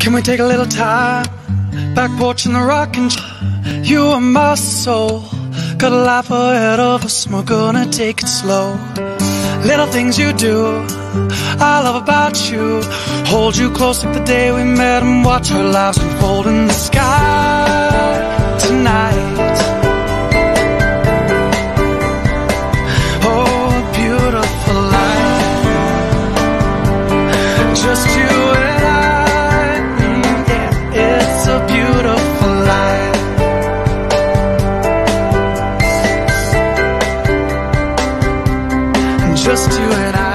Can we take a little time? Back porch in the rocking chair. You are my soul. Got a life ahead of us, we're gonna take it slow. Little things you do, I love about you. Hold you close like the day we met and watch our lives unfold in the sky tonight. Oh, beautiful life. Just you. just you and I.